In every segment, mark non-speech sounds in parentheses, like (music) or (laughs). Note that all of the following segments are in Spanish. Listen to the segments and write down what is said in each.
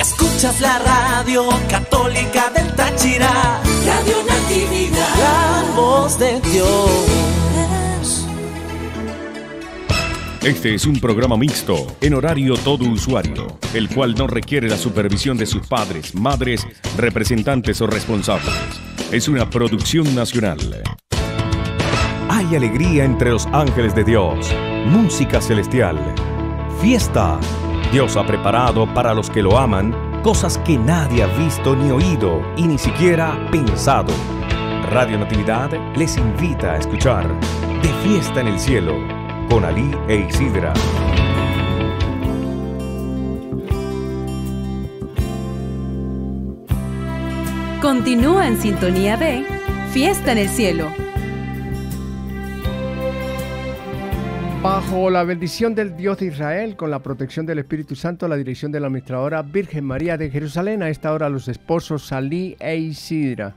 Escuchas la radio católica del Táchira. Radio Natividad. La voz de Dios. Este es un programa mixto, en horario todo usuario, el cual no requiere la supervisión de sus padres, madres, representantes o responsables. Es una producción nacional. Hay alegría entre los ángeles de Dios, música celestial, fiesta. Dios ha preparado para los que lo aman cosas que nadie ha visto ni oído y ni siquiera pensado. Radio Natividad les invita a escuchar De Fiesta en el Cielo con Ali e Isidra. Continúa en sintonía de Fiesta en el Cielo. Bajo la bendición del Dios de Israel, con la protección del Espíritu Santo, la dirección de la administradora Virgen María de Jerusalén, a esta hora los esposos Salí e Isidra.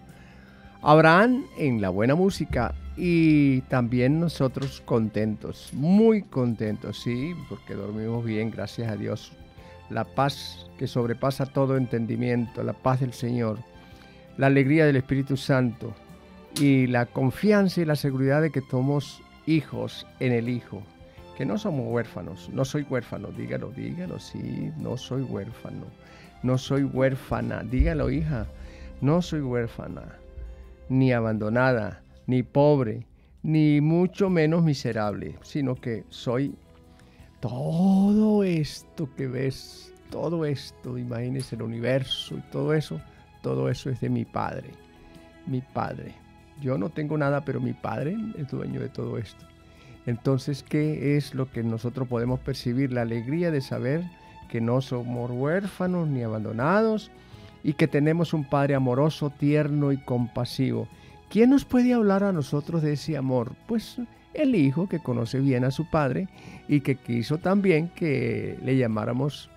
Abraham en la buena música y también nosotros contentos, muy contentos, sí, porque dormimos bien, gracias a Dios. La paz que sobrepasa todo entendimiento, la paz del Señor, la alegría del Espíritu Santo y la confianza y la seguridad de que somos hijos en el Hijo, no somos huérfanos, no soy huérfano, dígalo, dígalo, sí, no soy huérfano, no soy huérfana, dígalo hija, no soy huérfana, ni abandonada, ni pobre, ni mucho menos miserable, sino que soy todo esto que ves, todo esto, imagínese el universo y todo eso, todo eso es de mi Padre, mi Padre. Yo no tengo nada, pero mi Padre es dueño de todo esto. Entonces, ¿qué es lo que nosotros podemos percibir? La alegría de saber que no somos huérfanos ni abandonados y que tenemos un Padre amoroso, tierno y compasivo. ¿Quién nos puede hablar a nosotros de ese amor? Pues el Hijo que conoce bien a su Padre y que quiso también que le llamáramos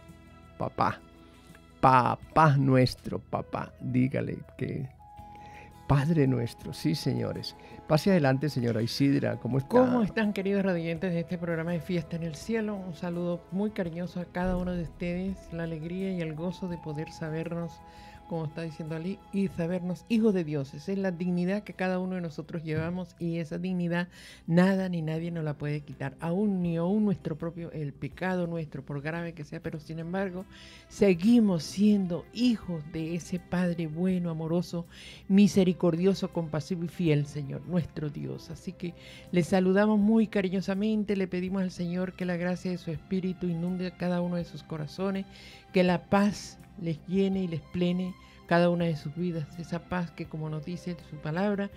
papá. Papá nuestro, papá. Dígale que Padre nuestro, sí, señores. Pase adelante, señora Isidra, ¿cómo está? ¿Cómo están, queridos radiantes de este programa de Fiesta en el Cielo? Un saludo muy cariñoso a cada uno de ustedes, la alegría y el gozo de poder sabernos, como está diciendo Ali, y sabernos hijos de Dios. Esa es la dignidad que cada uno de nosotros llevamos y esa dignidad nada ni nadie nos la puede quitar, aún ni aún nuestro propio, el pecado nuestro, por grave que sea, pero sin embargo, seguimos siendo hijos de ese Padre bueno, amoroso, misericordioso, compasivo y fiel, Señor, nuestro Dios. Así que le saludamos muy cariñosamente, le pedimos al Señor que la gracia de su Espíritu inunde a cada uno de sus corazones, que la paz les llene y les plene cada una de sus vidas. Esa paz que, como nos dice su palabra,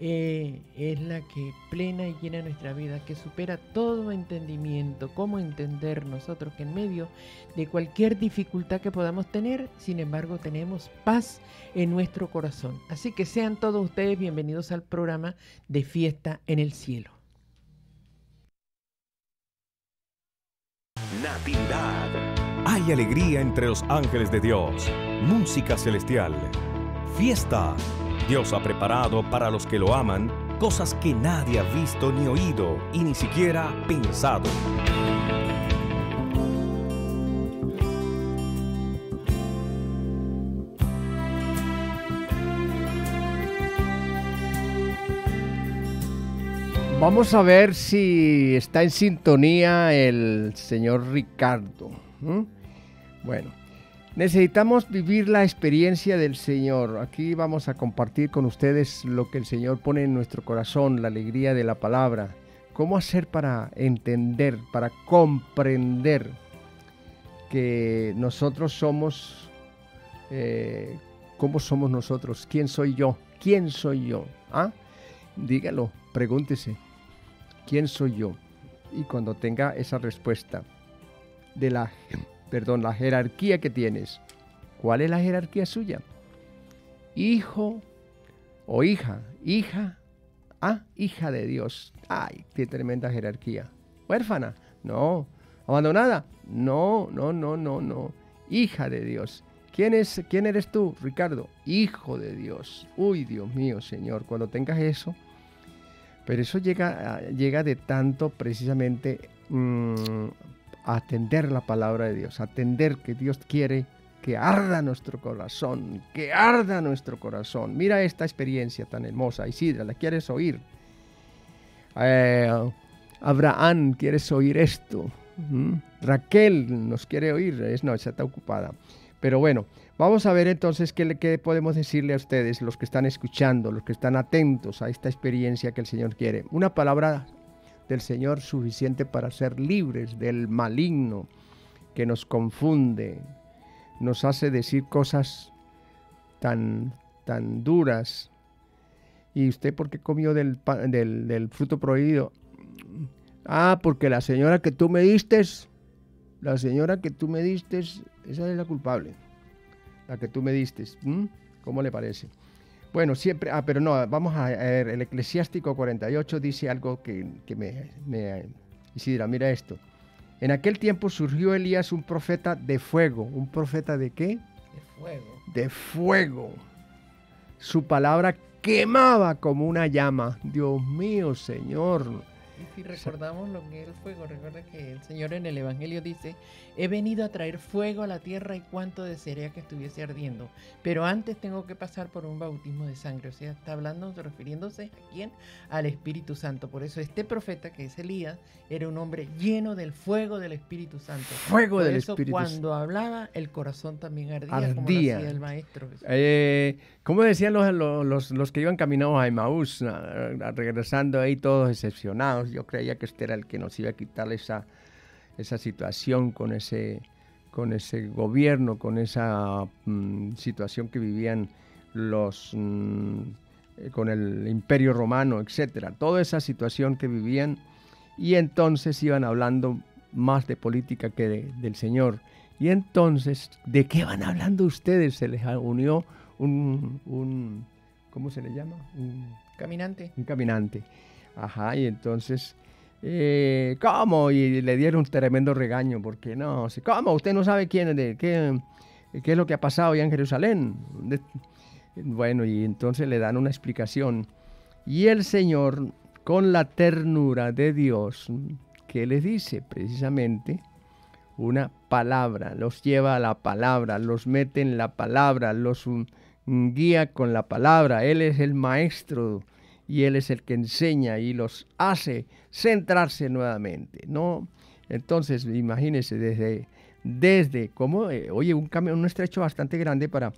eh, es la que plena y llena nuestra vida, que supera todo entendimiento. Cómo entender nosotros que en medio de cualquier dificultad que podamos tener, sin embargo, tenemos paz en nuestro corazón. Así que sean todos ustedes bienvenidos al programa de Fiesta en el Cielo. Natividad. Hay alegría entre los ángeles de Dios, música celestial, fiesta. Dios ha preparado para los que lo aman cosas que nadie ha visto ni oído y ni siquiera pensado. Vamos a ver si está en sintonía el señor Ricardo. ¿M? Bueno, necesitamos vivir la experiencia del Señor. Aquí vamos a compartir con ustedes lo que el Señor pone en nuestro corazón, la alegría de la palabra. ¿Cómo hacer para entender, para comprender que nosotros somos, eh, cómo somos nosotros? ¿Quién soy yo? ¿Quién soy yo? ¿Ah? Dígalo, pregúntese. ¿Quién soy yo? Y cuando tenga esa respuesta de la, perdón, la jerarquía que tienes, ¿cuál es la jerarquía suya? Hijo o hija, hija, ah, hija de Dios. Ay, qué tremenda jerarquía. Huérfana, no. Abandonada, no, no, no, no, no. Hija de Dios. ¿Quién, es, ¿Quién eres tú, Ricardo? Hijo de Dios. Uy, Dios mío, Señor, cuando tengas eso, pero eso llega, llega de tanto precisamente mm, atender la palabra de Dios, atender que Dios quiere que arda nuestro corazón, que arda nuestro corazón. Mira esta experiencia tan hermosa. Isidra, ¿la quieres oír? Eh, Abraham, ¿quieres oír esto? ¿Mm? Raquel nos quiere oír, es no, está ocupada. Pero bueno, vamos a ver entonces qué, qué podemos decirle a ustedes, los que están escuchando, los que están atentos a esta experiencia que el Señor quiere. Una palabra del Señor suficiente para ser libres del maligno que nos confunde, nos hace decir cosas tan, tan duras. ¿Y usted por qué comió del, del, del fruto prohibido? Ah, porque la señora que tú me diste, la señora que tú me diste, esa es la culpable. La que tú me diste. ¿Cómo le parece? Bueno, siempre, ah, pero no, vamos a ver, el eclesiástico 48 dice algo que, me, me, Isidra, mira esto. En aquel tiempo surgió Elías un profeta de fuego. ¿Un profeta de qué? De fuego. De fuego. Su palabra quemaba como una llama. Dios mío, Señor. Y si recordamos lo que es el fuego, recuerda que el Señor en el Evangelio dice, he venido a traer fuego a la tierra y cuánto desearía que estuviese ardiendo, pero antes tengo que pasar por un bautismo de sangre. O sea, está hablando, refiriéndose a quién? Al Espíritu Santo. Por eso este profeta, que es Elías, era un hombre lleno del fuego del Espíritu Santo. Fuego por del eso, Espíritu Cuando hablaba, el corazón también ardía, Ardía. como lo hacía el maestro. Eh, ¿Cómo decían los, los, los, que iban caminados a Emaús, regresando ahí todos decepcionados? Yo creía que este era el que nos iba a quitar esa, esa situación con ese, con ese gobierno, con esa mm, situación que vivían los mm, eh, con el imperio romano, etcétera, toda esa situación que vivían y entonces iban hablando más de política que de, del Señor. Y entonces, ¿de qué van hablando ustedes? Se les unió un, un ¿cómo se le llama? Un caminante. Un caminante. Ajá, y entonces, eh, ¿cómo? Y le dieron un tremendo regaño, porque no, ¿cómo? Usted no sabe quién, de qué, qué es lo que ha pasado ya en Jerusalén. Bueno, y entonces le dan una explicación. Y el Señor, con la ternura de Dios, ¿qué les dice? Precisamente una palabra, los lleva a la palabra, los mete en la palabra, los guía con la palabra. Él es el maestro y Él es el que enseña y los hace centrarse nuevamente, ¿no? Entonces, imagínense desde, desde como, eh, oye, un camino, un estrecho bastante grande para,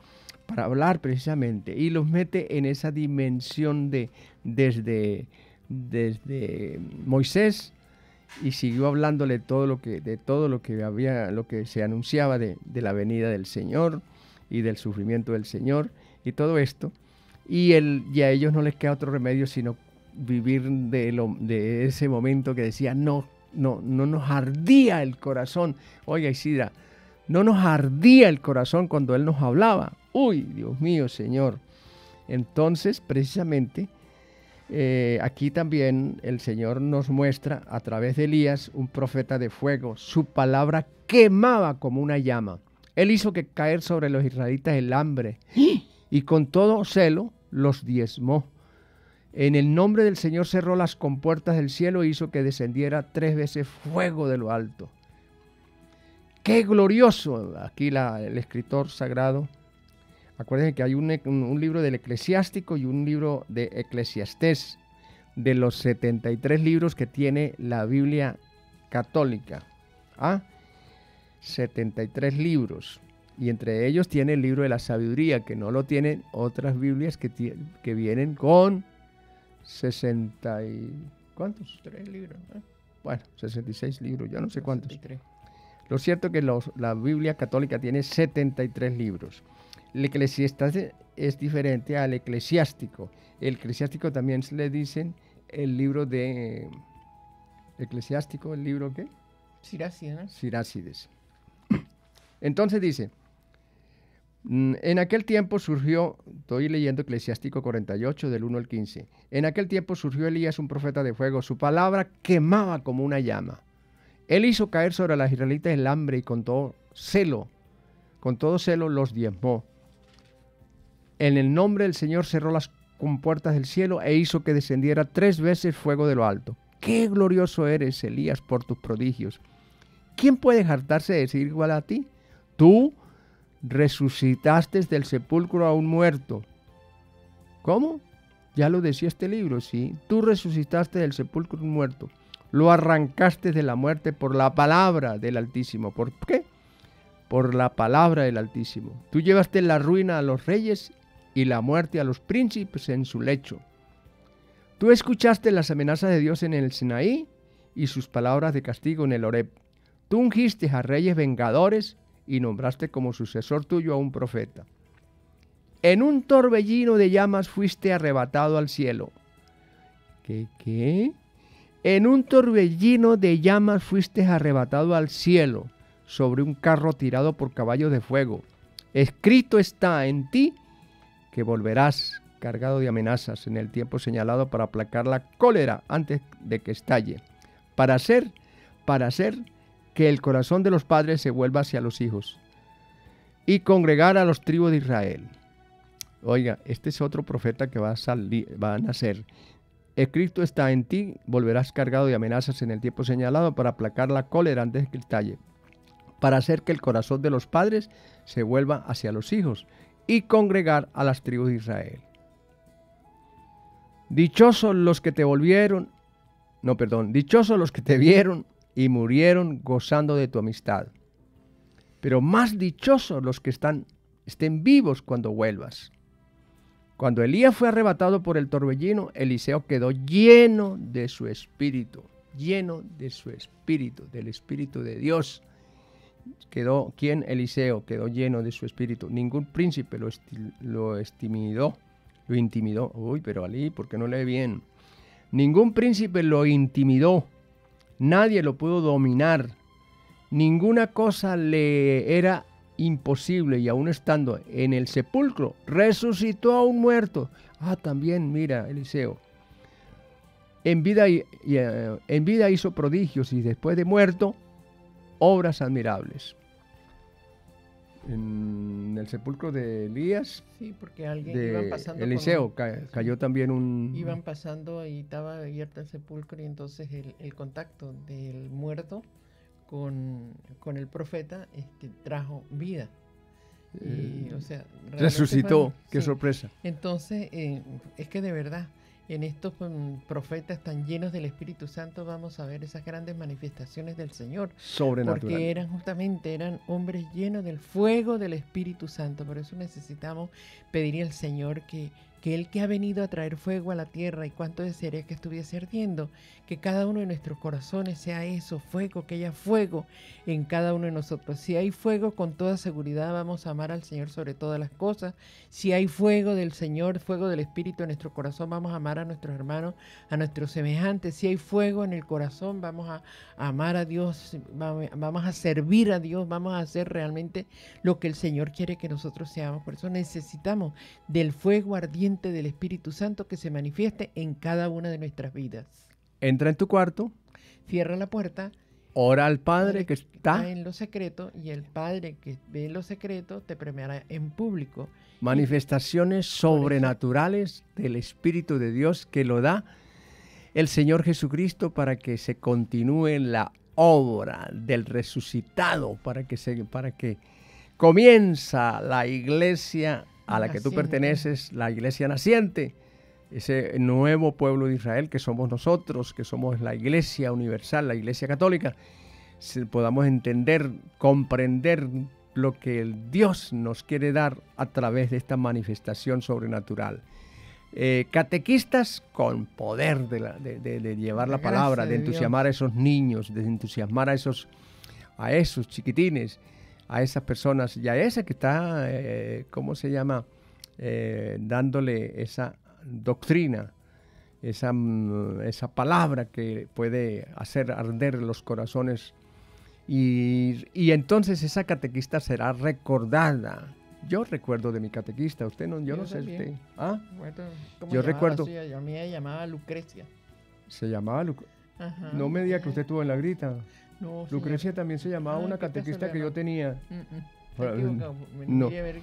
para hablar precisamente y los mete en esa dimensión de desde, desde Moisés y siguió hablándole todo lo que, de todo lo que había, lo que se anunciaba de la venida del Señor y del sufrimiento del Señor y todo esto y, y a ellos no les queda otro remedio sino vivir de, lo, de ese momento que decía, no, no, no nos ardía el corazón. Oiga, Isidra, no nos ardía el corazón cuando Él nos hablaba. Uy, Dios mío, Señor. Entonces, precisamente, eh, aquí también el Señor nos muestra a través de Elías un profeta de fuego. Su palabra quemaba como una llama. Él hizo que caer sobre los israelitas el hambre (gasps) y con todo celo los diezmó. En el nombre del Señor cerró las compuertas del cielo e hizo que descendiera tres veces fuego de lo alto. ¡Qué glorioso! Aquí el escritor sagrado. Acuérdense que hay un, un, libro del eclesiástico y un libro de eclesiastés, de los 73 libros que tiene la Biblia católica. ¿Ah? 73 libros y entre ellos tiene el libro de la sabiduría, que no lo tienen otras Biblias que, que vienen con 60 y... ¿Cuántos? Tres libros. ¿eh? Bueno, 66 libros, yo no sé cuántos. 63. Lo cierto es que los, la Biblia católica tiene 73 libros. El eclesiasta es diferente al eclesiástico. El eclesiástico también le dicen el libro de... ¿Eclesiástico? ¿El libro qué? Sirácides. Sirácides. (clears throat) Entonces dice, en aquel tiempo surgió, estoy leyendo Eclesiástico 48 del 1 al 15, en aquel tiempo surgió Elías un profeta de fuego, su palabra quemaba como una llama. Él hizo caer sobre las israelitas el hambre y con todo celo, con todo celo los diezmó. En el nombre del Señor cerró las compuertas del cielo e hizo que descendiera tres veces fuego de lo alto. Qué glorioso eres, Elías, por tus prodigios. ¿Quién puede hartarse de decir igual a ti? Tú, resucitaste del sepulcro a un muerto. ¿Cómo? Ya lo decía este libro, sí. Tú resucitaste del sepulcro a un muerto. Lo arrancaste de la muerte por la palabra del Altísimo. ¿Por qué? Por la palabra del Altísimo. Tú llevaste la ruina a los reyes y la muerte a los príncipes en su lecho. Tú escuchaste las amenazas de Dios en el Sinaí y sus palabras de castigo en el Horeb. Tú ungiste a reyes vengadores y nombraste como sucesor tuyo a un profeta. En un torbellino de llamas fuiste arrebatado al cielo. ¿Qué qué? En un torbellino de llamas fuiste arrebatado al cielo sobre un carro tirado por caballos de fuego. Escrito está en ti que volverás cargado de amenazas en el tiempo señalado para aplacar la cólera antes de que estalle, para hacer, para hacer que el corazón de los padres se vuelva hacia los hijos y congregar a los tribus de Israel. Oiga, este es otro profeta que va a, salir, va a nacer. Escrito está en ti, volverás cargado de amenazas en el tiempo señalado para aplacar la cólera antes de que estalle, para hacer que el corazón de los padres se vuelva hacia los hijos y congregar a las tribus de Israel. Dichosos los que te volvieron, no, perdón, dichosos los que te vieron y murieron gozando de tu amistad. Pero más dichosos los que están, estén vivos cuando vuelvas. Cuando Elías fue arrebatado por el torbellino, Eliseo quedó lleno de su espíritu, lleno de su espíritu, del espíritu de Dios. Quedó, ¿quién? Eliseo quedó lleno de su espíritu. Ningún príncipe lo, lo estimidó, lo intimidó. Uy, pero Ali, ¿por qué no lee bien? Ningún príncipe lo intimidó Nadie lo pudo dominar. Ninguna cosa le era imposible y aún estando en el sepulcro, resucitó a un muerto. Ah, también, mira, Eliseo. En vida, eh, en vida hizo prodigios y después de muerto, obras admirables. En el sepulcro de Elías. Sí, porque alguien iba pasando. Eliseo cayó también un. Iban pasando y estaba abierto el sepulcro y entonces el, contacto del muerto con, el profeta este, trajo vida. Y, o sea, resucitó, qué sorpresa. Entonces, eh, es que de verdad, en estos mm, profetas tan llenos del Espíritu Santo vamos a ver esas grandes manifestaciones del Señor. Sobrenatural. Porque eran justamente, eran hombres llenos del fuego del Espíritu Santo. Por eso necesitamos pedir al Señor que que Él que ha venido a traer fuego a la tierra y cuánto desearía que estuviese ardiendo, que cada uno de nuestros corazones sea eso, fuego, que haya fuego en cada uno de nosotros. Si hay fuego, con toda seguridad vamos a amar al Señor sobre todas las cosas. Si hay fuego del Señor, fuego del Espíritu en nuestro corazón, vamos a amar a nuestros hermanos, a nuestros semejantes. Si hay fuego en el corazón, vamos a, amar a Dios, vamos a servir a Dios, vamos a hacer realmente lo que el Señor quiere que nosotros seamos. Por eso necesitamos del fuego ardiente del Espíritu Santo que se manifieste en cada una de nuestras vidas. Entra en tu cuarto. Cierra la puerta. Ora al Padre que está en lo secreto y el Padre que ve en lo secreto te premiará en público. Manifestaciones sobrenaturales del Espíritu de Dios que lo da el Señor Jesucristo para que se continúe la obra del resucitado, para que, se, para que comienza la iglesia a la que tú perteneces, la iglesia naciente, ese nuevo pueblo de Israel que somos nosotros, que somos la iglesia universal, la iglesia católica, podamos entender, comprender lo que el Dios nos quiere dar a través de esta manifestación sobrenatural. Eh, catequistas con poder de, llevar la, palabra, de, entusiasmar a esos niños, de entusiasmar a esos, a esos chiquitines a esas personas y a esa que está, eh, ¿cómo se llama?, eh, dándole esa doctrina, esa, mm, esa palabra que puede hacer arder los corazones. Y, y, entonces esa catequista será recordada. Yo recuerdo de mi catequista, usted no, yo, no sé usted. ¿Ah? yo recuerdo. A mí llamaba Lucrecia. Se llamaba Lucrecia. No me diga que usted estuvo en la grita. Lucrecia también se llamaba una catequista que yo tenía. no. Ver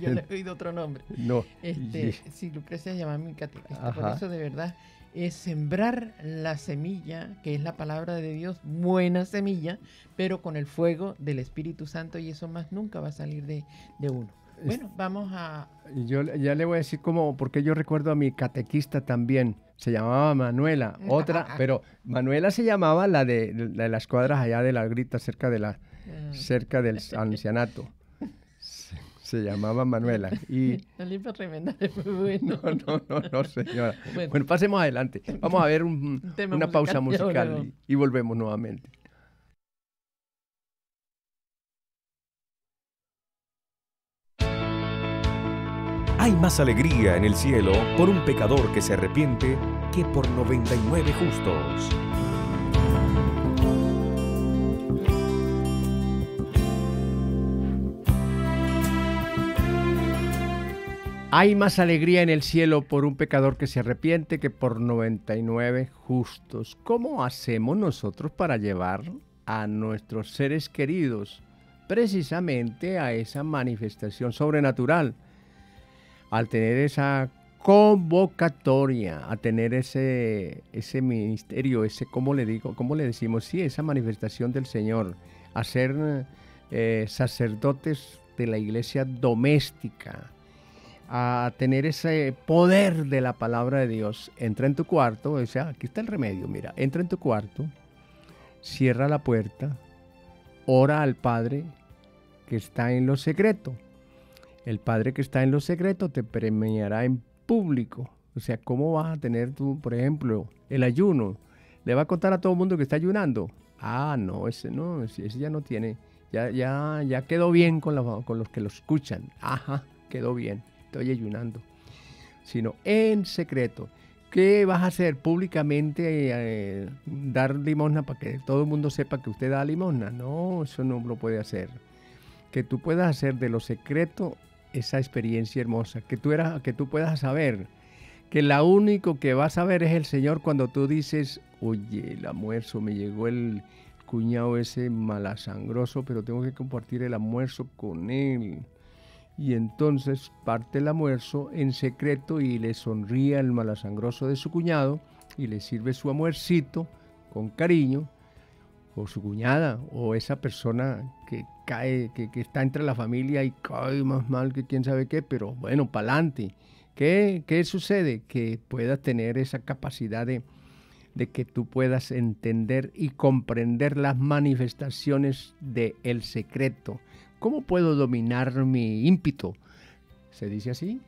yo le he oído otro nombre. No. Este, sí, Lucrecia se llama mi catequista. Por eso de verdad es sembrar la semilla, que es la palabra de Dios, buena semilla, pero con el fuego del Espíritu Santo y eso más nunca va a salir de, de uno. Bueno, vamos a... Yo ya le voy a decir cómo, porque yo recuerdo a mi catequista también, se llamaba Manuela, (laughs) otra, pero Manuela se llamaba la de, las cuadras allá de la grita, cerca, de la, ah. cerca del ancianato. Se, llamaba Manuela. Y... (laughs) Es muy bueno. (laughs) No, no, no, señora. Bueno, pasemos adelante. Vamos a ver una pausa musical y volvemos nuevamente. Hay más alegría en el cielo por un pecador que se arrepiente que por 99 justos. Hay más alegría en el cielo por un pecador que se arrepiente que por 99 justos. ¿Cómo hacemos nosotros para llevar a nuestros seres queridos precisamente a esa manifestación sobrenatural? Al tener esa convocatoria, a tener ese, ese ministerio, ese, ¿cómo le digo? ¿Cómo le decimos? Sí, esa manifestación del Señor, a ser eh, sacerdotes de la iglesia doméstica, a tener ese poder de la palabra de Dios. Entra en tu cuarto, o sea, aquí está el remedio, mira, entra en tu cuarto, cierra la puerta, ora al Padre que está en lo secreto el Padre que está en lo secreto te premiará en público. O sea, ¿cómo vas a tener tú, por ejemplo, el ayuno? ¿Le va a contar a todo el mundo que está ayunando? Ah, no, ese no, ese, ya no tiene, ya, ya, ya quedó bien con, con los que lo escuchan. Ajá, quedó bien, estoy ayunando. Sino en secreto. ¿Qué vas a hacer públicamente? Eh, ¿Dar limosna para que todo el mundo sepa que usted da limosna? No, eso no lo puede hacer. Que tú puedas hacer de lo secreto esa experiencia hermosa, que tú, eras, que tú puedas saber que la único que vas a ver es el Señor cuando tú dices, oye, el almuerzo, me llegó el cuñado ese malasangroso, pero tengo que compartir el almuerzo con él. Y entonces parte el almuerzo en secreto y le sonríe al malasangroso de su cuñado y le sirve su almuercito con cariño o su cuñada, o esa persona que cae, que, está entre la familia y cae más mal que quién sabe qué, pero bueno, para adelante. ¿Qué, ¿Qué, sucede? Que puedas tener esa capacidad de, de, que tú puedas entender y comprender las manifestaciones del el secreto. ¿Cómo puedo dominar mi ímpito? ¿Se dice así?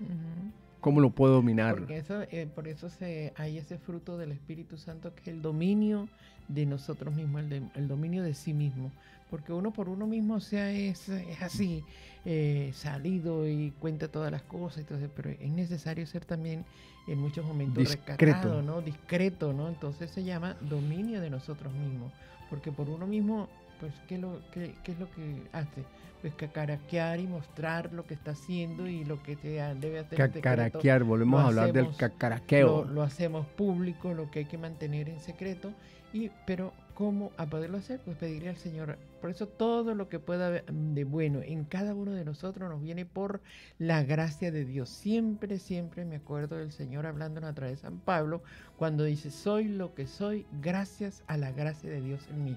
¿Cómo lo puedo dominar? Porque eso, eh, por eso se, hay ese fruto del Espíritu Santo que es el dominio de nosotros mismos, el, dominio de sí mismo. Porque uno por uno mismo sea, es, es así, eh, salido y cuenta todas las cosas, entonces, pero es necesario ser también en muchos momentos discreto, ¿no? Discreto, ¿no? Entonces se llama dominio de nosotros mismos. Porque por uno mismo, pues, ¿qué, lo, qué, qué es lo que hace? pues cacaraquear y mostrar lo que está haciendo y lo que te debe hacer. Cacaraquear, volvemos a hablar del cacaraqueo. Lo, lo, hacemos público, lo que hay que mantener en secreto. Y, pero, ¿cómo a poderlo hacer? Pues pedirle al Señor. Por eso todo lo que pueda de bueno en cada uno de nosotros nos viene por la gracia de Dios. Siempre, siempre me acuerdo del Señor hablando a través de San Pablo cuando dice, soy lo que soy gracias a la gracia de Dios en mí.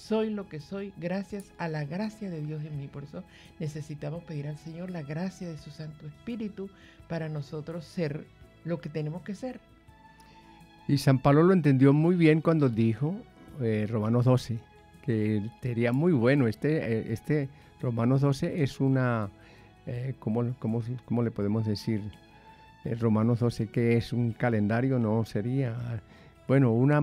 Soy lo que soy gracias a la gracia de Dios en mí. Por eso necesitamos pedir al Señor la gracia de su Santo Espíritu para nosotros ser lo que tenemos que ser. Y San Pablo lo entendió muy bien cuando dijo, eh, Romanos 12, que sería muy bueno. Este, eh, este Romanos 12 es una, eh, ¿cómo, cómo, le podemos decir? Romanos 12, que es un calendario, no sería, bueno, una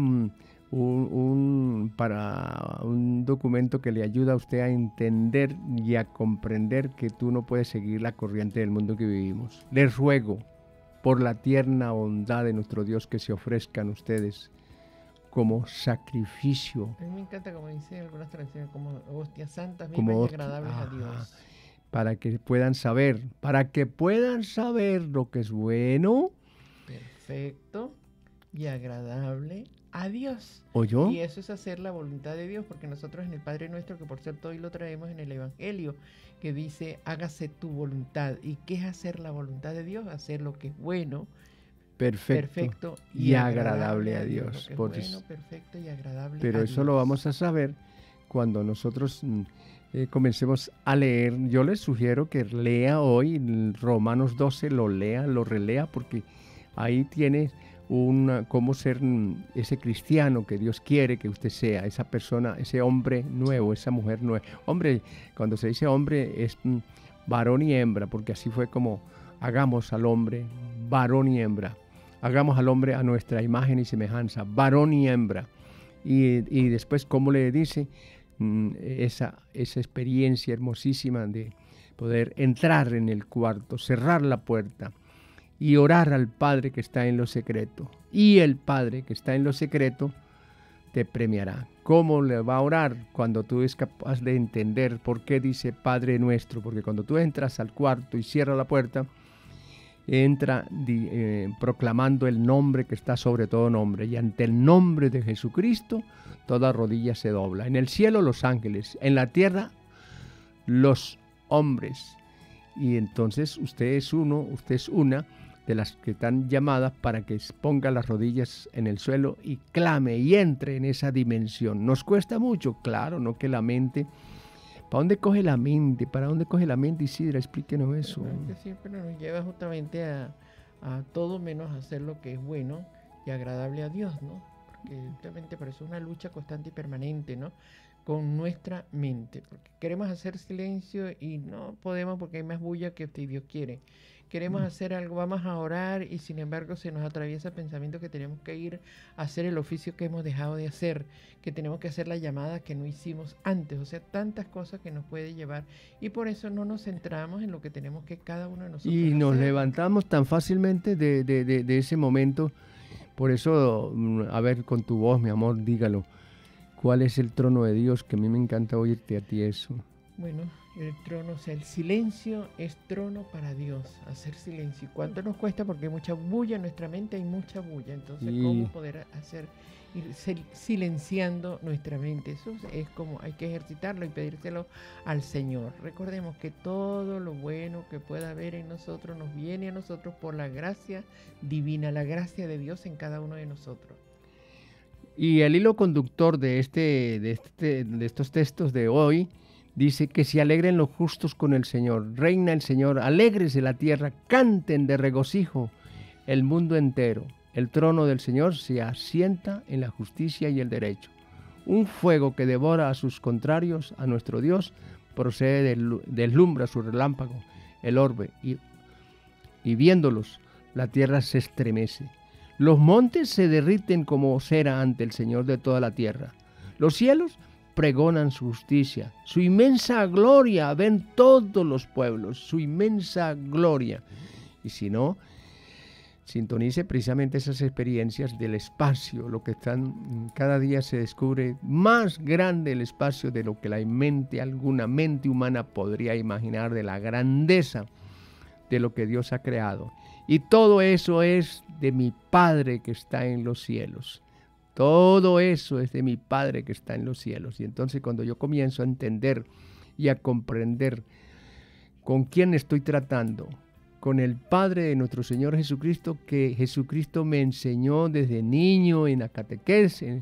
un, para un documento que le ayuda a usted a entender y a comprender que tú no puedes seguir la corriente del mundo que vivimos. Les ruego por la tierna bondad de nuestro Dios que se ofrezcan ustedes como sacrificio. A mí me encanta como dice algunas tradiciones, como hostias santas, como agradables a Dios. Para que puedan saber, para que puedan saber lo que es bueno. Perfecto y agradable a Dios. ¿Oyó? Y eso es hacer la voluntad de Dios, porque nosotros en el Padre Nuestro, que por cierto hoy lo traemos en el Evangelio, que dice, hágase tu voluntad. ¿Y qué es hacer la voluntad de Dios? Hacer lo que es bueno, perfecto, y, agradable a Dios. Lo que es bueno, perfecto y agradable Pero a eso lo vamos a saber cuando nosotros mm, eh, comencemos a leer. Yo les sugiero que lea hoy Romanos 12, lo lea, lo relea, porque ahí tiene una, cómo ser ese cristiano que Dios quiere que usted sea, esa persona, ese hombre nuevo, esa mujer nueva. Hombre, cuando se dice hombre es mm, varón y hembra, porque así fue como hagamos al hombre varón y hembra. Hagamos al hombre a nuestra imagen y semejanza, varón y hembra. Y, y después, ¿cómo le dice? Mm, esa, esa experiencia hermosísima de poder entrar en el cuarto, cerrar la puerta y orar al Padre que está en lo secreto. Y el Padre que está en lo secreto te premiará. ¿Cómo le va a orar cuando tú es capaz de entender por qué dice Padre nuestro? Porque cuando tú entras al cuarto y cierras la puerta, entra eh, proclamando el nombre que está sobre todo nombre. Y ante el nombre de Jesucristo, toda rodilla se dobla. En el cielo los ángeles, en la tierra los hombres. Y entonces usted es uno, usted es una de las que están llamadas para que ponga las rodillas en el suelo y clame y entre en esa dimensión. ¿Nos cuesta mucho? Claro, no que la mente... ¿Para dónde coge la mente? ¿Para dónde coge la mente, Isidra? Explíquenos eso. Bueno, que siempre nos lleva justamente a, a todo menos hacer lo que es bueno y agradable a Dios, ¿no? Porque justamente por eso es una lucha constante y permanente, ¿no? Con nuestra mente. Porque queremos hacer silencio y no podemos porque hay más bulla que si Dios quiere. Queremos hacer algo, vamos a orar y sin embargo se nos atraviesa el pensamiento que tenemos que ir a hacer el oficio que hemos dejado de hacer, que tenemos que hacer la llamada que no hicimos antes, o sea, tantas cosas que nos puede llevar y por eso no nos centramos en lo que tenemos que cada uno de nosotros Y nos hacer. levantamos tan fácilmente de, de- de- de ese momento. Por eso, mm, a ver, con tu voz, mi amor, dígalo. ¿Cuál es el trono de Dios? Que a mí me encanta oírte a ti eso. Bueno, el trono, o sea, el silencio es trono para Dios, hacer silencio. ¿Y cuánto nos cuesta? Porque hay mucha bulla en nuestra mente, hay mucha bulla. Entonces, Sí. ¿cómo poder hacer, ir sil- silenciando nuestra mente? Eso es como, hay que ejercitarlo y pedírselo al Señor. Recordemos que todo lo bueno que pueda haber en nosotros nos viene a nosotros por la gracia divina, la gracia de Dios en cada uno de nosotros. Y el hilo conductor de, este, de, este, de estos textos de hoy dice que se alegren los justos con el Señor. Reina el Señor, alégrese la tierra, canten de regocijo el mundo entero. El trono del Señor se asienta en la justicia y el derecho. Un fuego que devora a sus contrarios, a nuestro Dios, procede del, deslumbra su relámpago, el orbe, y, y viéndolos, la tierra se estremece. Los montes se derriten como cera ante el Señor de toda la tierra. Los cielos pregonan su justicia. Su inmensa gloria ven todos los pueblos. Su inmensa gloria. Y si no, sintonice precisamente esas experiencias del espacio, lo que están, cada día se descubre más grande el espacio de lo que la mente, alguna mente humana podría imaginar, de la grandeza de lo que Dios ha creado. Y todo eso es de mi Padre que está en los cielos. Todo eso es de mi Padre que está en los cielos. Y entonces cuando yo comienzo a entender y a comprender con quién estoy tratando, con el Padre de nuestro Señor Jesucristo, que Jesucristo me enseñó desde niño en la catequesis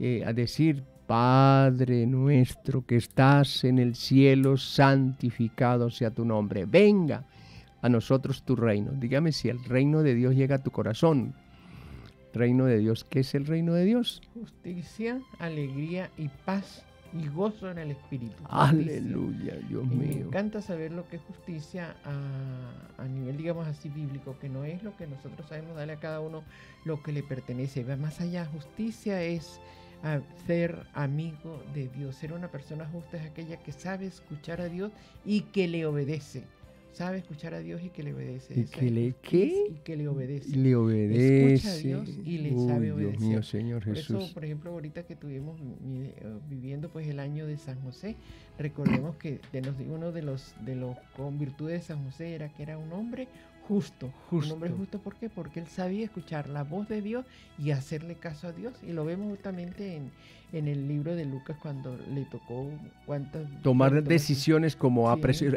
eh, a decir, Padre nuestro que estás en el cielo, santificado sea tu nombre. Venga a nosotros tu reino. Dígame si el reino de Dios llega a tu corazón. Reino de Dios, ¿qué es el reino de Dios? Justicia, alegría y paz y gozo en el Espíritu. Justicia. Aleluya, Dios Y me mío. encanta saber lo que es justicia a, a nivel, digamos así, bíblico, que no es lo que nosotros sabemos darle a cada uno lo que le pertenece. Va más allá. Justicia es a ser amigo de Dios. Ser una persona justa es aquella que sabe escuchar a Dios y que le obedece. Sabe escuchar a Dios y que le obedece. ¿Y que le qué? Y que le obedece. Le obedece. a Dios y le Uy, sabe Dios obedecer. mío, Señor Por Jesús. eso, por ejemplo, ahorita que estuvimos mi- eh, viviendo pues el año de San José, recordemos que de los- uno de los de los con virtudes de San José era que era un hombre justo. Un hombre justo, ¿por qué? Porque él sabía escuchar la voz de Dios y hacerle caso a Dios. Y lo vemos justamente en, en el libro de Lucas cuando le tocó cuántas... Tomar decisiones como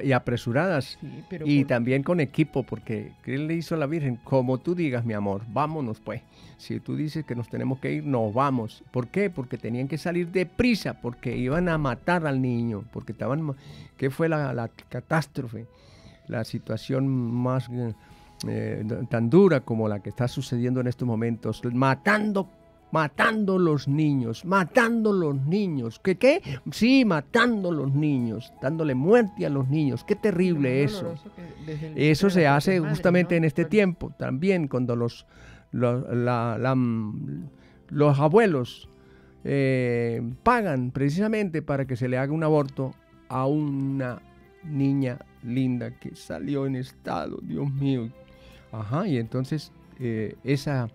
y apresuradas. y también con equipo, porque él le hizo a la Virgen? Como tú digas, mi amor, vámonos pues. Si tú dices que nos tenemos que ir, nos vamos. ¿Por qué? Porque tenían que salir deprisa, porque iban a matar al niño, porque estaban... ¿Qué fue la, la catástrofe? La situación más eh, tan dura como la que está sucediendo en estos momentos, matando matando los niños, matando los niños. ¿Qué qué? Sí, matando los niños, dándole muerte a los niños. Qué terrible eso. Eso se hace justamente en este tiempo, también cuando los, los, los abuelos eh, pagan precisamente para que se le haga un aborto a una niña linda que salió en estado, Dios mío. Ajá, y entonces eh, esa,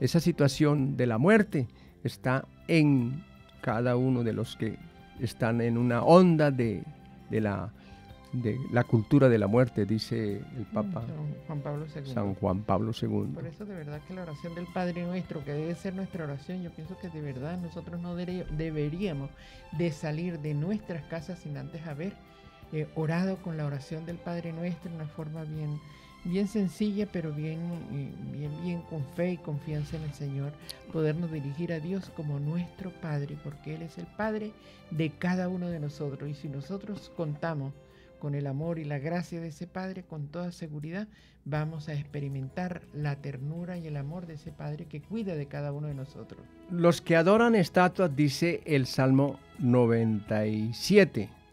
esa situación de la muerte está en cada uno de los que están en una onda de, de la, de la cultura de la muerte, dice el Papa Juan Pablo II. San Juan Pablo II. Por eso de verdad que la oración del Padre Nuestro, que debe ser nuestra oración, yo pienso que de verdad nosotros no deberíamos de salir de nuestras casas sin antes haber orado con la oración del Padre Nuestro, una forma bien, bien sencilla, pero bien, eh, bien, bien con fe y confianza en el Señor, podernos dirigir a Dios como nuestro Padre, porque Él es el Padre de cada uno de nosotros. Y si nosotros contamos con el amor y la gracia de ese Padre, con toda seguridad vamos a experimentar la ternura y el amor de ese Padre que cuida de cada uno de nosotros. Los que adoran estatuas, dice el Salmo 97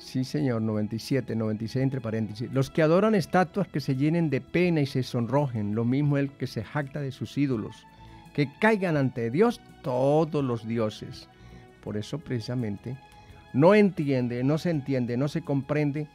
Sí, señor, 97, 96 entre paréntesis. Los que adoran estatuas que se llenen de pena y se sonrojen, lo mismo el que se jacta de sus ídolos, que caigan ante Dios todos los dioses. Por eso precisamente no entiende, no se entiende, no se comprende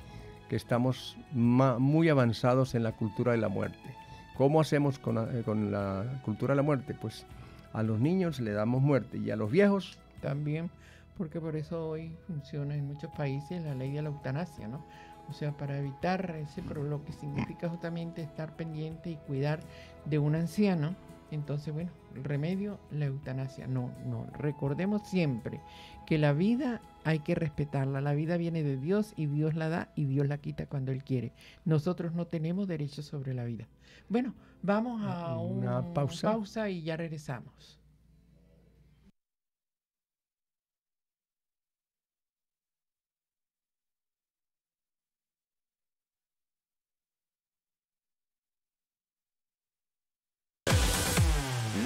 que estamos muy avanzados en la cultura de la muerte. ¿Cómo hacemos con la, con la cultura de la muerte? Pues a los niños le damos muerte y a los viejos también porque por eso hoy funciona en muchos países la ley de la eutanasia, ¿no? O sea, para evitar ese, pero lo que significa justamente estar pendiente y cuidar de un anciano, entonces, bueno, el remedio, la eutanasia. No, no, recordemos siempre que la vida hay que respetarla. La vida viene de Dios y Dios la da y Dios la quita cuando Él quiere. Nosotros no tenemos derecho sobre la vida. Bueno, vamos a una pausa, pausa y ya regresamos.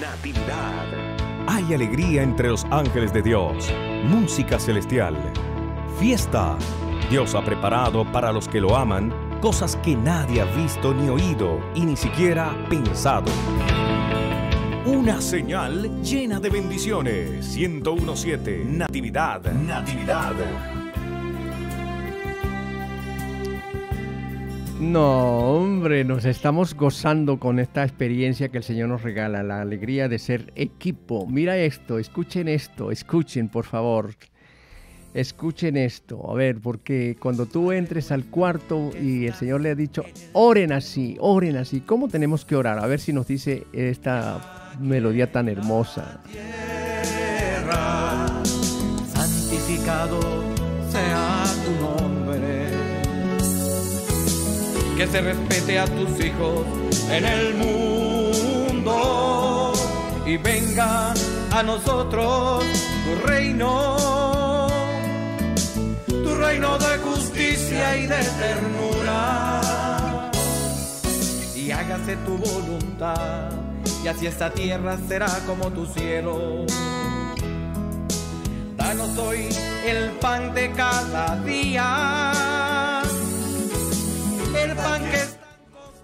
Natividad. Hay alegría entre los ángeles de Dios, música celestial, fiesta. Dios ha preparado para los que lo aman cosas que nadie ha visto ni oído y ni siquiera pensado. Una señal llena de bendiciones. 1017 Natividad. Natividad. No, hombre, nos estamos gozando con esta experiencia que el Señor nos regala, la alegría de ser equipo. Mira esto, escuchen esto, escuchen, por favor. Escuchen esto, a ver, porque cuando tú entres al cuarto y el Señor le ha dicho, oren así, oren así, ¿cómo tenemos que orar? A ver si nos dice esta melodía tan hermosa. santificado que se respete a tus hijos en el mundo y venga a nosotros tu reino, tu reino de justicia y de ternura. Y hágase tu voluntad, y así esta tierra será como tu cielo. Danos hoy el pan de cada día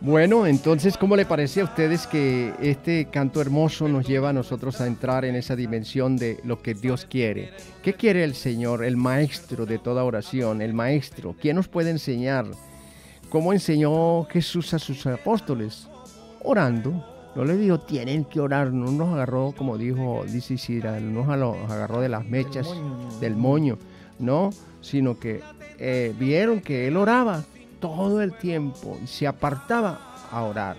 bueno, entonces, ¿cómo le parece a ustedes que este canto hermoso nos lleva a nosotros a entrar en esa dimensión de lo que Dios quiere? ¿Qué quiere el Señor, el maestro de toda oración, el maestro? ¿Quién nos puede enseñar? ¿Cómo enseñó Jesús a sus apóstoles? Orando. No le dijo, tienen que orar, no nos agarró, como dijo, dice Isira, no nos agarró de las mechas, del moño, no, sino que eh, vieron que él oraba, todo el tiempo y se apartaba a orar.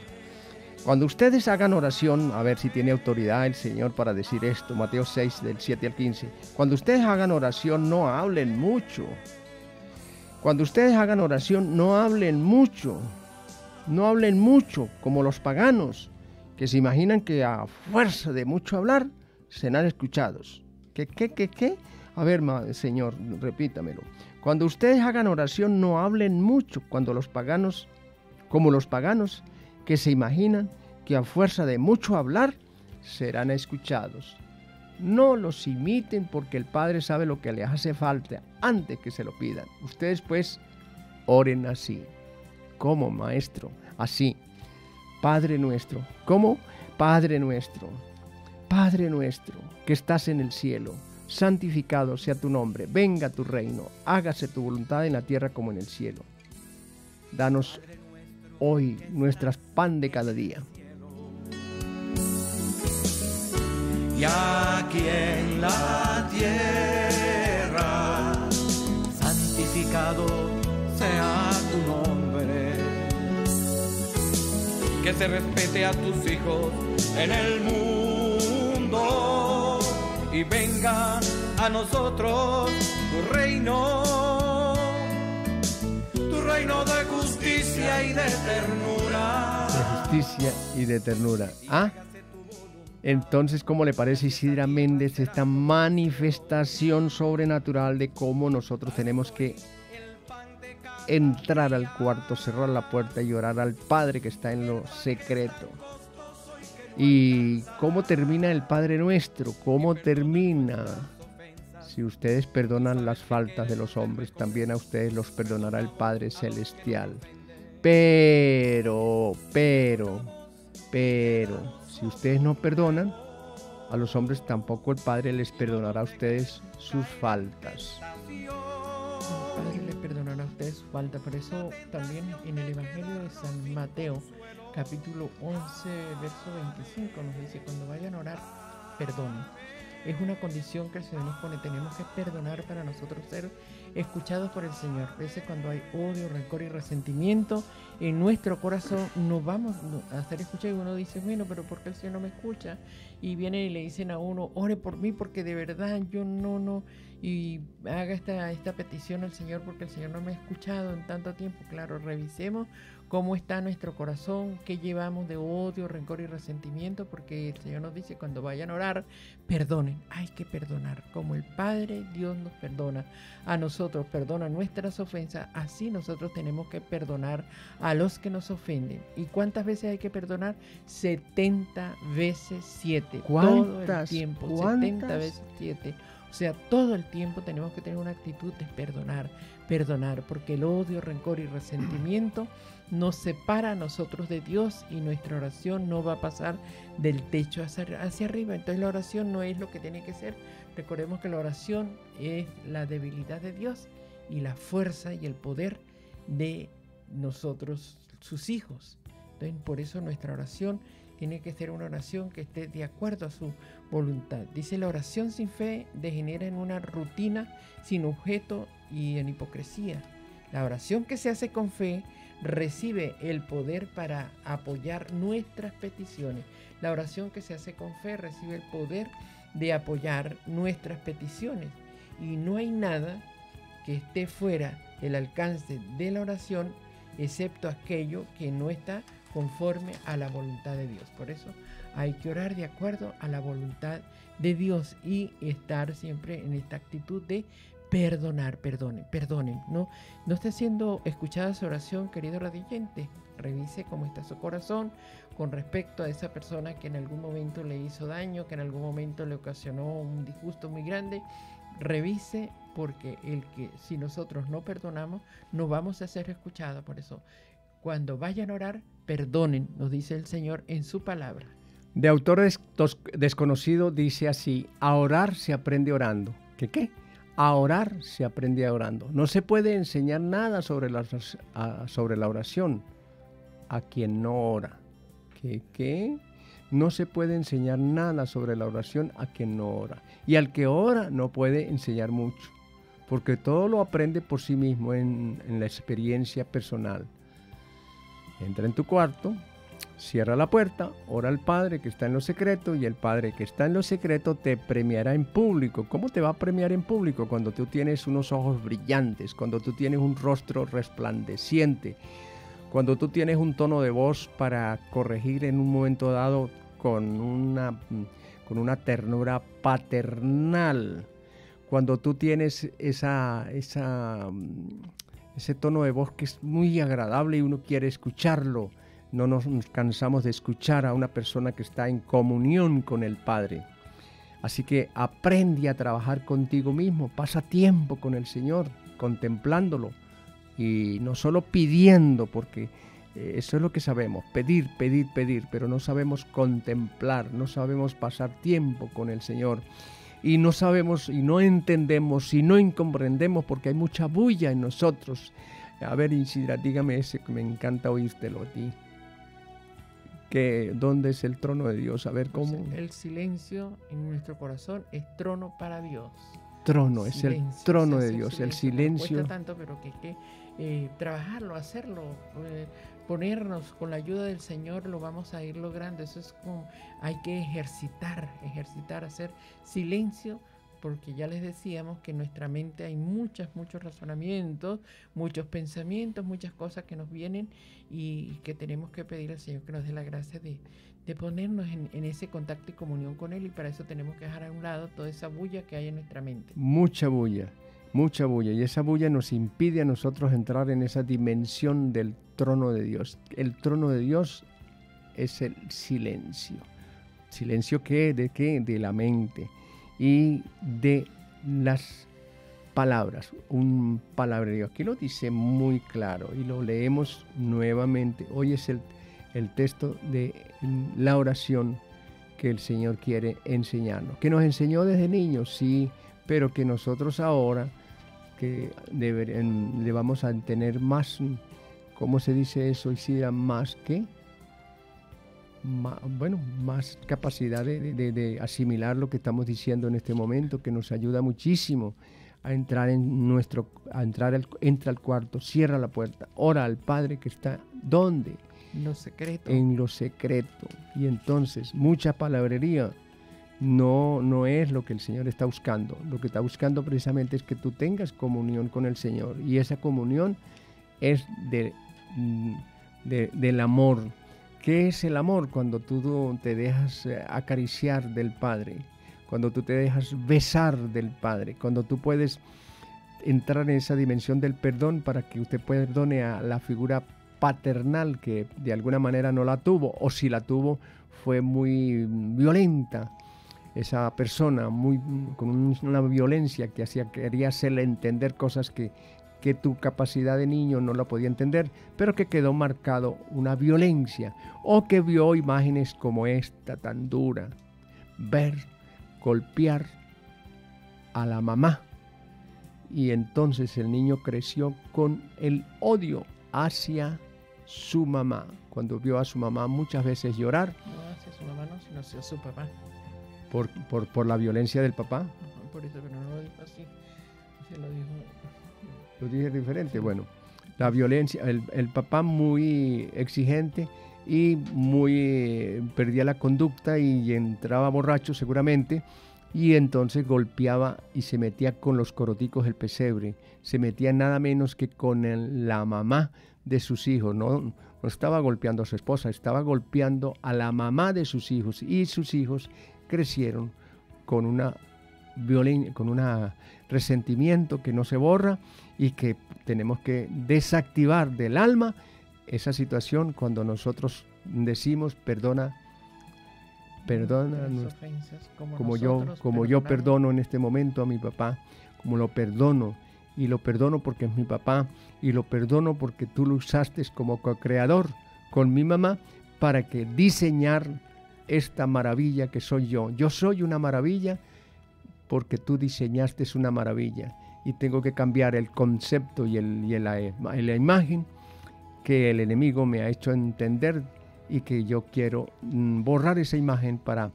Cuando ustedes hagan oración, a ver si tiene autoridad el Señor para decir esto, Mateo 6 del 7 al 15. Cuando ustedes hagan oración, no hablen mucho. Cuando ustedes hagan oración, no hablen mucho. No hablen mucho como los paganos, que se imaginan que a fuerza de mucho hablar serán escuchados. ¿Qué, qué, qué, qué? A ver, Señor, repítamelo. Cuando ustedes hagan oración, no hablen mucho cuando los paganos, como los paganos, que se imaginan que a fuerza de mucho hablar serán escuchados. No los imiten porque el Padre sabe lo que les hace falta antes que se lo pidan. Ustedes pues oren así. como maestro? Así. Padre nuestro. ¿Cómo? Padre nuestro. Padre nuestro, que estás en el cielo, santificado sea tu nombre, venga tu reino, hágase tu voluntad en la tierra como en el cielo. Danos hoy nuestras pan de cada día. Y aquí en la tierra, santificado sea tu nombre. Que se respete a tus hijos en el mundo y venga a nosotros tu reino reino de justicia y de ternura. De justicia y de ternura. Ah, entonces, ¿cómo le parece Isidra Méndez esta manifestación sobrenatural de cómo nosotros tenemos que entrar al cuarto, cerrar la puerta y orar al Padre que está en lo secreto? ¿Y cómo termina el Padre nuestro? ¿Cómo termina? Si ustedes perdonan las faltas de los hombres, también a ustedes los perdonará el Padre Celestial. Pero, pero, pero, si ustedes no perdonan, a los hombres tampoco el Padre les perdonará a ustedes sus faltas. El Padre les perdonará a ustedes sus faltas. Por eso también en el Evangelio de San Mateo, capítulo 11, verso 25, nos dice, cuando vayan a orar, perdonen es una condición que el Señor nos pone. Tenemos que perdonar para nosotros ser escuchados por el Señor. A veces cuando hay odio, rencor y resentimiento en nuestro corazón, no vamos a ser escuchados y uno dice, bueno, pero ¿por qué el Señor no me escucha? Y vienen y le dicen a uno, ore por mí porque de verdad yo no, no, y haga esta, esta petición al Señor porque el Señor no me ha escuchado en tanto tiempo. Claro, revisemos cómo está nuestro corazón, qué llevamos de odio, rencor y resentimiento, porque el Señor nos dice cuando vayan a orar, perdonen, hay que perdonar, como el Padre Dios nos perdona a nosotros, perdona nuestras ofensas, así nosotros tenemos que perdonar a los que nos ofenden. ¿Y cuántas veces hay que perdonar? 70 veces 7. Todo el tiempo, 70 veces 7. O sea, todo el tiempo tenemos que tener una actitud de perdonar, perdonar, porque el odio, rencor y resentimiento nos separa a nosotros de Dios y nuestra oración no va a pasar del techo hacia, hacia, arriba. Entonces la oración no es lo que tiene que ser. Recordemos que la oración es la debilidad de Dios y la fuerza y el poder de nosotros, sus hijos. Entonces por eso nuestra oración tiene que ser una oración que esté de acuerdo a su voluntad. Dice la oración sin fe degenera en una rutina sin objeto y en hipocresía. La oración que se hace con fe recibe el poder para apoyar nuestras peticiones. La oración que se hace con fe recibe el poder de apoyar nuestras peticiones. Y no hay nada que esté fuera del alcance de la oración, excepto aquello que no está conforme a la voluntad de Dios. Por eso hay que orar de acuerdo a la voluntad de Dios y estar siempre en esta actitud de perdonar, perdonen, perdonen. No, no esté siendo escuchada su oración, querido radiyente. Revise cómo está su corazón con respecto a esa persona que en algún momento le hizo daño, que en algún momento le ocasionó un disgusto muy grande. Revise porque el que si nosotros no perdonamos, no vamos a ser escuchados. Por eso, cuando vayan a orar, perdonen, nos dice el Señor en su palabra. De autor desconocido dice así, a orar se aprende orando. ¿Qué qué? A orar se aprende orando. No se puede enseñar nada sobre la, sobre la oración a quien no ora. ¿Qué qué? No se puede enseñar nada sobre la oración a quien no ora. Y al que ora no puede enseñar mucho. porque todo lo aprende por sí mismo en, en la experiencia personal. Entra en tu cuarto, cierra la puerta, ora al Padre que está en lo secreto y el Padre que está en lo secreto te premiará en público. ¿Cómo te va a premiar en público? Cuando tú tienes unos ojos brillantes, cuando tú tienes un rostro resplandeciente, cuando tú tienes un tono de voz para corregir en un momento dado con una, con una ternura paternal, cuando tú tienes esa, esa, ese tono de voz que es muy agradable y uno quiere escucharlo no nos cansamos de escuchar a una persona que está en comunión con el Padre. Así que aprende a trabajar contigo mismo, pasa tiempo con el Señor, contemplándolo y no solo pidiendo, porque eh, eso es lo que sabemos, pedir, pedir, pedir, pero no sabemos contemplar, no sabemos pasar tiempo con el Señor y no sabemos y no entendemos y no comprendemos porque hay mucha bulla en nosotros. A ver, Isidra, dígame ese que me encanta oírtelo a ti que dónde es el trono de Dios, a ver cómo. El silencio en nuestro corazón es trono para Dios. Trono, es el trono de Dios, el silencio. Cuesta tanto, pero que que eh, trabajarlo, hacerlo, eh, ponernos con la ayuda del Señor, lo vamos a ir logrando. Eso es como, hay que ejercitar, ejercitar, hacer silencio porque ya les decíamos que en nuestra mente hay muchos, muchos razonamientos, muchos pensamientos, muchas cosas que nos vienen y que tenemos que pedir al Señor que nos dé la gracia de, ponernos en, ese contacto y comunión con Él y para eso tenemos que dejar a un lado toda esa bulla que hay en nuestra mente. Mucha bulla, mucha bulla y esa bulla nos impide a nosotros entrar en esa dimensión del trono de Dios. El trono de Dios es el silencio. ¿Silencio qué? ¿De qué? De la mente y de las palabras, un palabrerío. Aquí lo dice muy claro y lo leemos nuevamente. Hoy es el, el texto de la oración que el Señor quiere enseñarnos. Que nos enseñó desde niños, sí, pero que nosotros ahora que le vamos a tener más, ¿cómo se dice eso? Y más que bueno, más capacidad de, asimilar lo que estamos diciendo en este momento, que nos ayuda muchísimo a entrar en nuestro, a entrar, entra al cuarto, cierra la puerta, ora al Padre que está, ¿dónde? En lo secreto. En lo secreto. Y entonces, mucha palabrería no, no es lo que el Señor está buscando. Lo que está buscando precisamente es que tú tengas comunión con el Señor. Y esa comunión es de, mm, del amor ¿Qué es el amor? Cuando tú te dejas eh, acariciar del Padre, cuando tú te dejas besar del Padre, cuando tú puedes entrar en esa dimensión del perdón para que usted perdone a la figura paternal que de alguna manera no la tuvo o si la tuvo fue muy violenta esa persona muy con una violencia que hacía quería hacerle entender cosas que que tu capacidad de niño no la podía entender, pero que quedó marcado una violencia, o que vio imágenes como esta tan dura, ver, golpear a la mamá. Y entonces el niño creció con el odio hacia su mamá. Cuando vio a su mamá muchas veces llorar. No hacia su mamá, no, sino hacia su papá. Por, por, la violencia del papá. por eso, pero no lo dijo así. Se lo dijo lo dije diferente. Bueno, la violencia, el, papá muy exigente y muy perdía la conducta y entraba borracho seguramente y entonces golpeaba y se metía con los coroticos del pesebre, se metía nada menos que con la mamá de sus hijos, no, no estaba golpeando a su esposa, estaba golpeando a la mamá de sus hijos y sus hijos crecieron con una con un resentimiento que no se borra y que tenemos que desactivar del alma esa situación cuando nosotros decimos perdona perdona como, yo como yo perdono en este momento a mi papá como lo perdono y lo perdono porque es mi papá y lo perdono porque tú lo usaste como co-creador con mi mamá para que diseñar esta maravilla que soy yo. Yo soy una maravilla porque tú diseñaste una maravilla y tengo que cambiar el concepto y, el, la, la, imagen que el enemigo me ha hecho entender y que yo quiero mm, borrar esa imagen para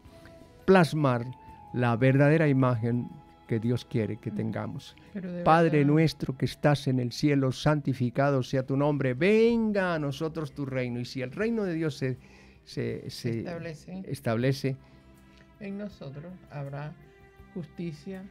plasmar la verdadera imagen que Dios quiere que tengamos. Padre nuestro que estás en el cielo, santificado sea tu nombre, venga a nosotros tu reino. Y si el reino de Dios se, se, establece, establece, en nosotros habrá justicia,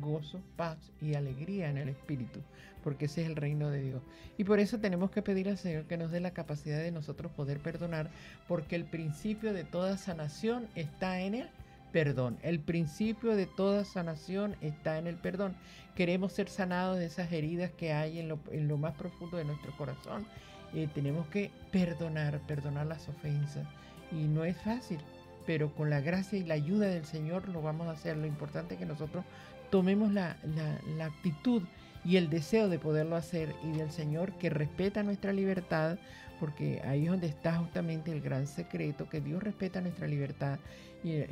gozo, paz y alegría en el Espíritu, porque ese es el reino de Dios. Y por eso tenemos que pedir al Señor que nos dé la capacidad de nosotros poder perdonar, porque el principio de toda sanación está en el perdón. El principio de toda sanación está en el perdón. Queremos ser sanados de esas heridas que hay en lo, más profundo de nuestro corazón. Eh, tenemos que perdonar, perdonar las ofensas. Y no es fácil, pero con la gracia y la ayuda del Señor lo vamos a hacer. Lo importante es que nosotros tomemos la, actitud y el deseo de poderlo hacer y del Señor que respeta nuestra libertad, porque ahí es donde está justamente el gran secreto, que Dios respeta nuestra libertad y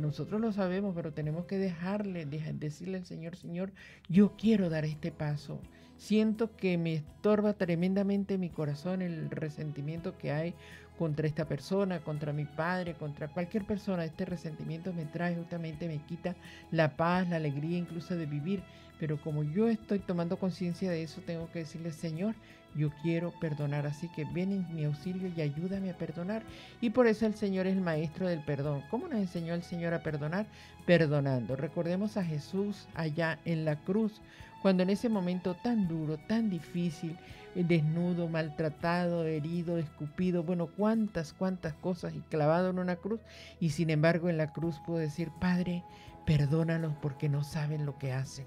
nosotros lo sabemos, pero tenemos que dejarle, decirle al Señor, Señor, yo quiero dar este paso. Siento que me estorba tremendamente mi corazón el resentimiento que hay contra esta persona, contra mi padre, contra cualquier persona. Este resentimiento me trae justamente, me quita la paz, la alegría incluso de vivir. Pero como yo estoy tomando conciencia de eso, tengo que decirle, Señor, yo quiero perdonar. Así que ven en mi auxilio y ayúdame a perdonar. Y por eso el Señor es el maestro del perdón. ¿Cómo nos enseñó el Señor a perdonar? Perdonando. Recordemos a Jesús allá en la cruz, cuando en ese momento tan duro, tan difícil, desnudo, maltratado, herido, escupido, bueno, cuántas, cuántas cosas y clavado en una cruz. Y sin embargo en la cruz pudo decir, Padre, perdónalos porque no saben lo que hacen.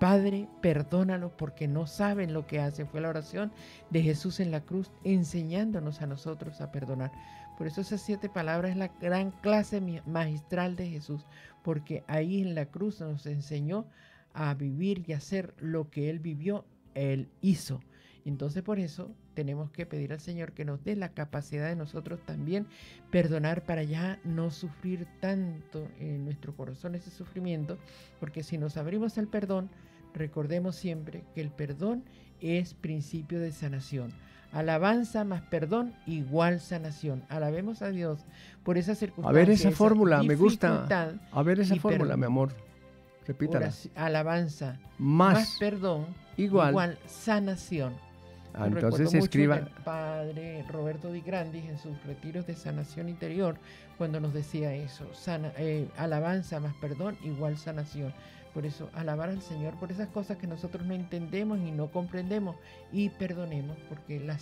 Padre, perdónalos porque no saben lo que hacen. Fue la oración de Jesús en la cruz enseñándonos a nosotros a perdonar. Por eso esas siete palabras es la gran clase magistral de Jesús, porque ahí en la cruz nos enseñó a vivir y hacer lo que Él vivió, Él hizo. Entonces por eso tenemos que pedir al Señor que nos dé la capacidad de nosotros también perdonar para ya no sufrir tanto en nuestro corazón ese sufrimiento, porque si nos abrimos al perdón, recordemos siempre que el perdón es principio de sanación. Alabanza más perdón igual sanación. Alabemos a Dios por esa circunstancia. A ver esa fórmula, me gusta. A ver esa fórmula, mi amor. Repítala. alabanza más, perdón igual sanación. Ah, entonces escriba. El padre Roberto Di Grandi en sus retiros de sanación interior, cuando nos decía eso: sana, eh, alabanza más perdón igual sanación. Por eso, alabar al Señor por esas cosas que nosotros no entendemos y no comprendemos y perdonemos, porque la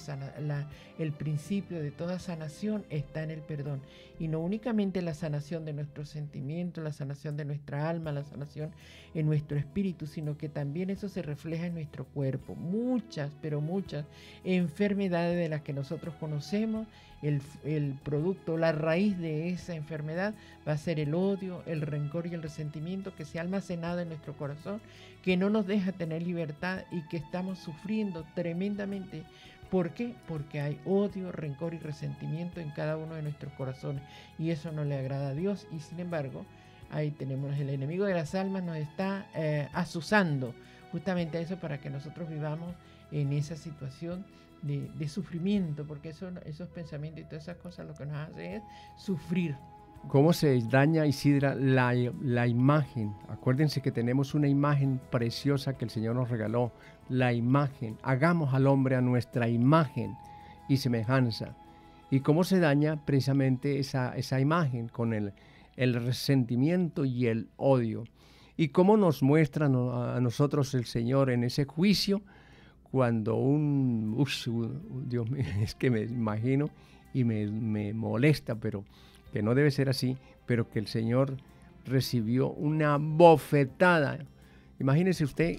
el principio de toda sanación está en el perdón. Y no únicamente la sanación de nuestros sentimientos, la sanación de nuestra alma, la sanación en nuestro espíritu, sino que también eso se refleja en nuestro cuerpo. Muchas, pero muchas enfermedades de las que nosotros conocemos el, producto, la raíz de esa enfermedad va a ser el odio, el rencor y el resentimiento que se ha almacenado en nuestro corazón, que no nos deja tener libertad y que estamos sufriendo tremendamente. ¿Por qué? Porque hay odio, rencor y resentimiento en cada uno de nuestros corazones y eso no le agrada a Dios y sin embargo ahí tenemos el enemigo de las almas nos está eh, asusando justamente eso para que nosotros vivamos en esa situación de, sufrimiento, porque eso, esos pensamientos y todas esas cosas lo que nos hace es sufrir. ¿Cómo se daña, Isidra, la, imagen? Acuérdense que tenemos una imagen preciosa que el Señor nos regaló, la imagen. Hagamos al hombre a nuestra imagen y semejanza. ¿Y cómo se daña precisamente esa imagen con el, el resentimiento y el odio? ¿Y cómo nos muestra a nosotros el Señor en ese juicio? cuando un, Dios mío, (laughs) es que me imagino y me, me, molesta, pero que no debe ser así, pero que el Señor recibió una bofetada. Imagínese usted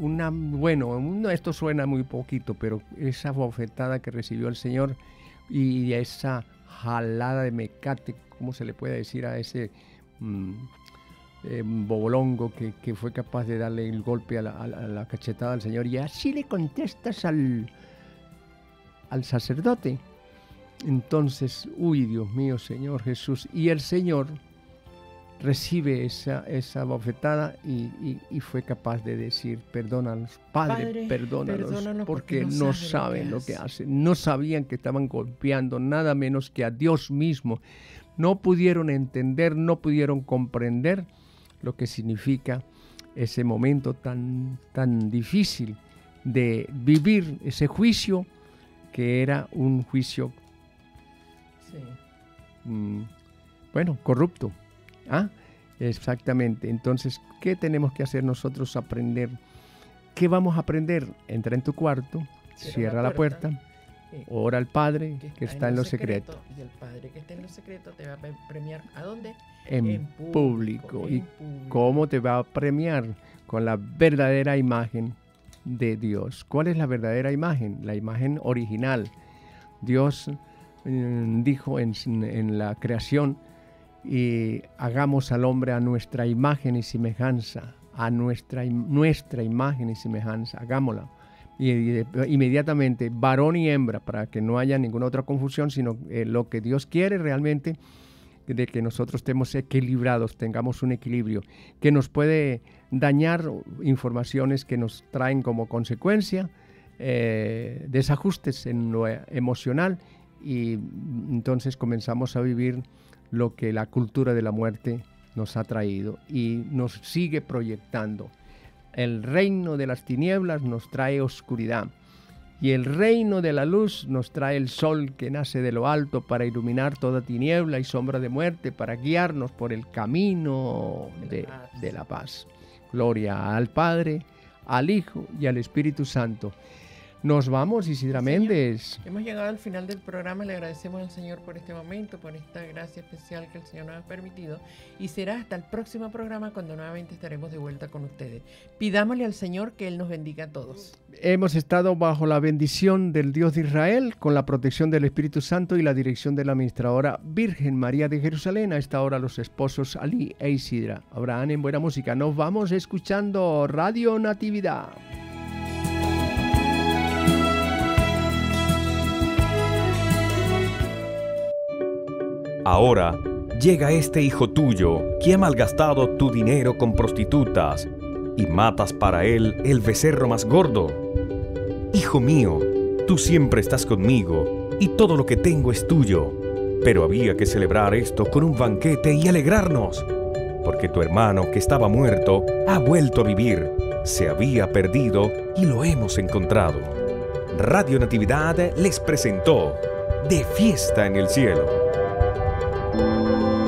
una, bueno, esto suena muy poquito, pero esa bofetada que recibió el Señor y esa jalada de mecate, ¿cómo se le puede decir a ese mm, eh, bobolongo que, fue capaz de darle el golpe a la, cachetada al Señor y así le contestas al, al sacerdote. Entonces, uy, Dios mío, Señor Jesús. Y el Señor recibe esa, esa bofetada y, fue capaz de decir, perdónanos, Padre, perdónanos, porque, no, saben lo que hacen. No sabían que estaban golpeando nada menos que a Dios mismo. No pudieron entender, no pudieron comprender lo que significa ese momento tan, tan difícil de vivir ese juicio que era un juicio, mm, bueno, corrupto. ¿Ah? Exactamente. Entonces, ¿qué tenemos que hacer nosotros? Aprender. ¿Qué vamos a aprender? Entra en tu cuarto, cierra, la puerta, ora al Padre que está, en, lo secreto, Y el Padre que está en lo secreto te va a premiar ¿a dónde? En, público. ¿Y cómo te va a premiar? Con la verdadera imagen de Dios. ¿Cuál es la verdadera imagen? La imagen original. Dios mm, dijo en, en la creación, y hagamos al hombre a nuestra imagen y semejanza, a nuestra, nuestra imagen y semejanza, hagámosla. Y, inmediatamente, varón y hembra, para que no haya ninguna otra confusión, sino eh, lo que Dios quiere realmente, de que nosotros estemos equilibrados, tengamos un equilibrio, que nos puede dañar informaciones que nos traen como consecuencia eh, desajustes en lo emocional y entonces comenzamos a vivir lo que la cultura de la muerte nos ha traído y nos sigue proyectando. El reino de las tinieblas nos trae oscuridad y el reino de la luz nos trae el sol que nace de lo alto para iluminar toda tiniebla y sombra de muerte, para guiarnos por el camino de, de la paz. Gloria al Padre, al Hijo y al Espíritu Santo nos vamos, Isidra Méndez. Hemos llegado al final del programa. Le agradecemos al Señor por este momento, por esta gracia especial que el Señor nos ha permitido. Y será hasta el próximo programa cuando nuevamente estaremos de vuelta con ustedes. Pidámosle al Señor que Él nos bendiga a todos. Hemos estado bajo la bendición del Dios de Israel, con la protección del Espíritu Santo y la dirección de la administradora Virgen María de Jerusalén. A esta hora los esposos Ali e Isidra. Abraham en buena música. Nos vamos escuchando Radio Natividad. Ahora llega este hijo tuyo que ha malgastado tu dinero con prostitutas y matas para él el becerro más gordo. Hijo mío, tú siempre estás conmigo y todo lo que tengo es tuyo. Pero había que celebrar esto con un banquete y alegrarnos, porque tu hermano que estaba muerto ha vuelto a vivir, se había perdido y lo hemos encontrado. Radio Natividad les presentó De Fiesta en el Cielo. Música